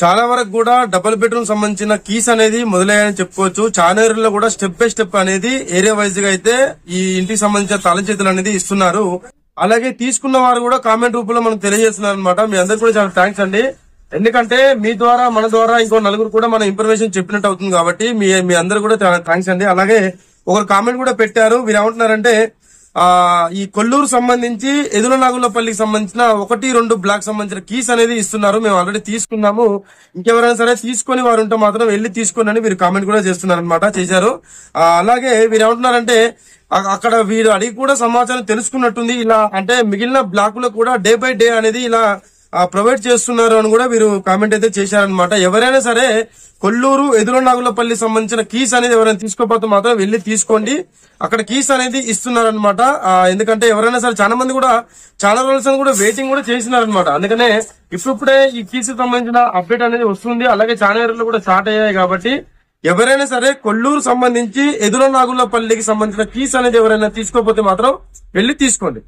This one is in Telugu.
చాలా వరకు కూడా డబుల్ బెడ్రూమ్ సంబంధించిన కీస్ అనేది మొదలయ్యాయని చెప్పుకోవచ్చు. చాలా ఏరియాలో కూడా స్టెప్ బై స్టెప్ అనేది ఏరియా వైజ్గా అయితే ఈ ఇంటికి సంబంధించిన తాళం చేతులు అనేది ఇస్తున్నారు. అలాగే తీసుకున్న వారు కూడా కామెంట్ రూపంలో మనకు తెలియజేస్తున్నారు అనమాట మీ అందరికి కూడా చాలా థ్యాంక్స్ అండి. ఎందుకంటే మీ ద్వారా మన ద్వారా ఇంకో నలుగురు కూడా మన ఇన్ఫర్మేషన్ చెప్పినట్టు అవుతుంది కాబట్టి మీ మీ అందరు కూడా చాలా థ్యాంక్స్ అండి. అలాగే ఒకరు కామెంట్ కూడా పెట్టారు. మీరు ఏమంటున్నారంటే ఈ కొల్లూరు సంబంధించి ఎదుల నాగులపల్లికి సంబంధించిన ఒకటి రెండు బ్లాక్ సంబంధించిన కీస్ అనేది ఇస్తున్నారు. మేము ఆల్రెడీ తీసుకున్నాము. ఇంకెవరైనా సరే తీసుకొని వారు ఉంటే మాత్రం వెళ్ళి తీసుకొని అని మీరు కామెంట్ కూడా చేస్తున్నారు అనమాట చేశారు అలాగే వీరు ఏమంటున్నారంటే అక్కడ వీరు అడిగి కూడా సమాచారం తెలుసుకున్నట్టుంది. ఇలా అంటే మిగిలిన బ్లాకులో కూడా డే బై డే అనేది ఇలా ప్రొవైడ్ చేస్తున్నారు అని కూడా వీరు కామెంట్ అయితే చేశారనమాట ఎవరైనా సరే కొల్లూరు ఎదురునాగులపల్లి సంబంధించిన కీస్ అనేది ఎవరైనా తీసుకోకపోతే మాత్రం వెళ్ళి తీసుకోండి. అక్కడ కీస్ అనేది ఇస్తున్నారనమాట ఎందుకంటే ఎవరైనా సరే చాలా మంది కూడా చాలా రోజులు కూడా వెయిటింగ్ కూడా చేసినారనమాట అందుకనే ఇప్పుడిప్పుడే ఈ కీస్ సంబంధించిన అప్డేట్ అనేది వస్తుంది. అలాగే చాలా ఏరియాలు కూడా స్టార్ట్ అయ్యాయి కాబట్టి ఎవరైనా సరే కొల్లూరు సంబంధించి ఎదురునాగులపల్లికి సంబంధించిన కీస్ అనేది ఎవరైనా తీసుకోకపోతే మాత్రం వెళ్ళి తీసుకోండి.